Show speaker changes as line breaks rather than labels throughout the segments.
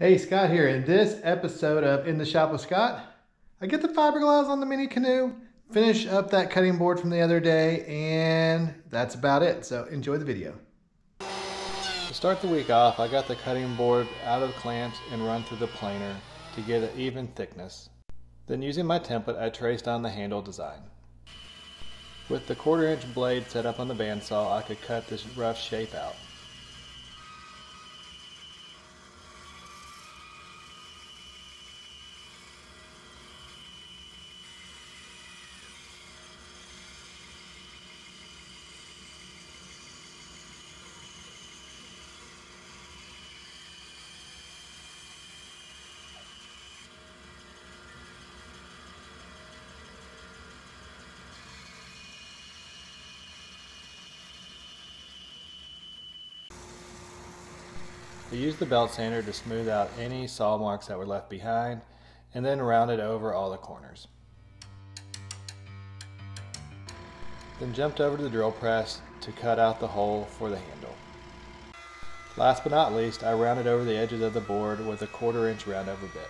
Hey, Scott here. In this episode of In the Shop with Scott, I get the fiberglass on the mini canoe, finish up that cutting board from the other day, and that's about it. So enjoy the video.
To start the week off, I got the cutting board out of the clamps and run through the planer to get an even thickness. Then using my template, I traced on the handle design. With the quarter inch blade set up on the bandsaw, I could cut this rough shape out. I used the belt sander to smooth out any saw marks that were left behind and then rounded over all the corners. Then jumped over to the drill press to cut out the hole for the handle. Last but not least, I rounded over the edges of the board with a quarter inch round over bit.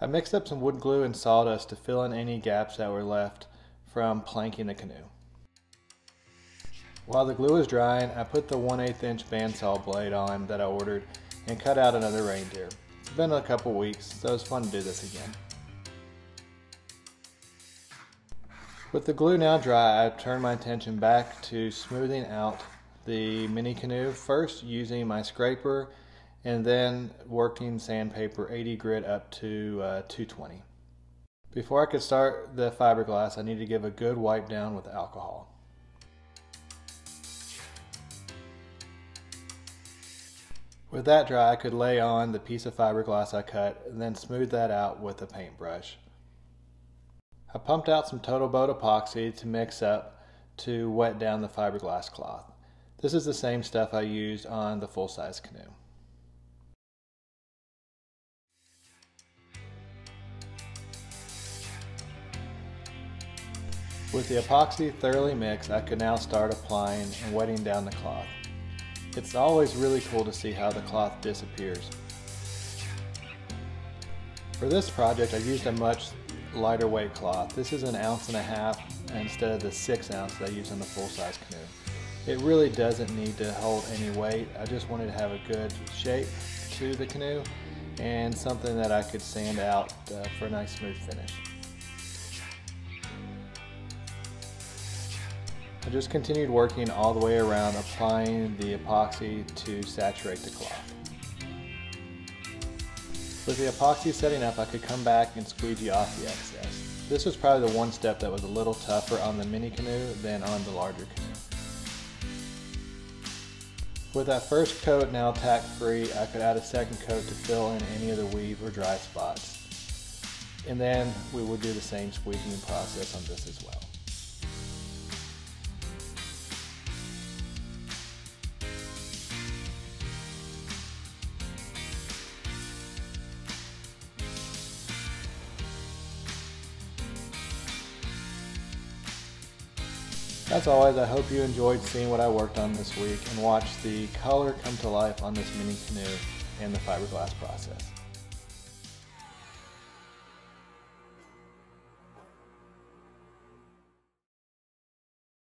I mixed up some wood glue and sawdust to fill in any gaps that were left from planking the canoe. While the glue was drying, I put the 1 8 inch bandsaw blade on that I ordered and cut out another reindeer. It's been a couple weeks, so it's fun to do this again. With the glue now dry, I've turned my attention back to smoothing out the mini canoe, first using my scraper and then working sandpaper 80 grit up to uh, 220. Before I could start the fiberglass, I need to give a good wipe down with alcohol. With that dry, I could lay on the piece of fiberglass I cut and then smooth that out with a paintbrush. I pumped out some Total Boat epoxy to mix up to wet down the fiberglass cloth. This is the same stuff I used on the full-size canoe. With the epoxy thoroughly mixed, I could now start applying and wetting down the cloth. It's always really cool to see how the cloth disappears. For this project I used a much lighter weight cloth. This is an ounce and a half instead of the six ounce that I use on the full size canoe. It really doesn't need to hold any weight. I just wanted to have a good shape to the canoe and something that I could sand out uh, for a nice smooth finish. I just continued working all the way around applying the epoxy to saturate the cloth. With the epoxy setting up I could come back and squeegee off the excess. This was probably the one step that was a little tougher on the mini canoe than on the larger canoe. With that first coat now tack free, I could add a second coat to fill in any of the weave or dry spots. And then we would do the same squeegeeing process on this as well. As always, I hope you enjoyed seeing what I worked on this week and watched the color come to life on this mini canoe and the fiberglass process.